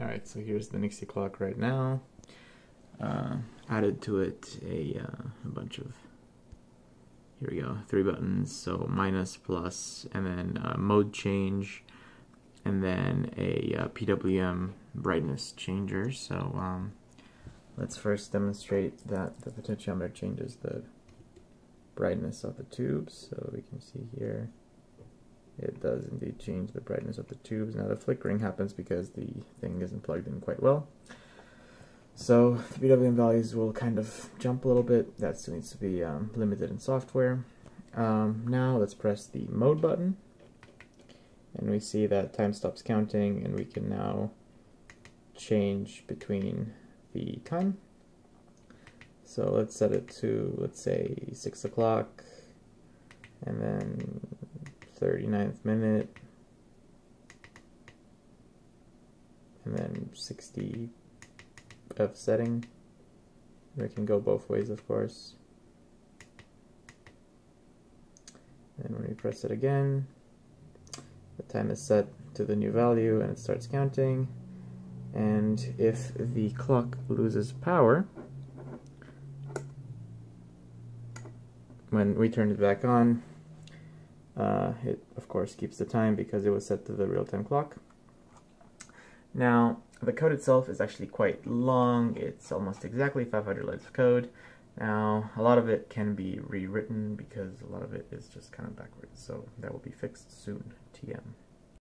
Alright, so here's the Nixie clock right now. Uh, added to it a, uh, a bunch of, here we go, three buttons. So minus, plus, and then uh, mode change, and then a uh, PWM brightness changer. So um, let's first demonstrate that the potentiometer changes the brightness of the tubes. So we can see here it does indeed change the brightness of the tubes. Now the flickering happens because the thing isn't plugged in quite well. So the PWM values will kind of jump a little bit. That still needs to be um, limited in software. Um, now let's press the mode button and we see that time stops counting and we can now change between the time. So let's set it to, let's say, 6 o'clock and then 39th minute, and then 60 of setting. We can go both ways, of course. And when we press it again, the time is set to the new value and it starts counting. And if the clock loses power, when we turn it back on, uh, it, of course, keeps the time because it was set to the real-time clock. Now, the code itself is actually quite long. It's almost exactly 500 lines of code. Now, a lot of it can be rewritten because a lot of it is just kind of backwards, so that will be fixed soon, TM.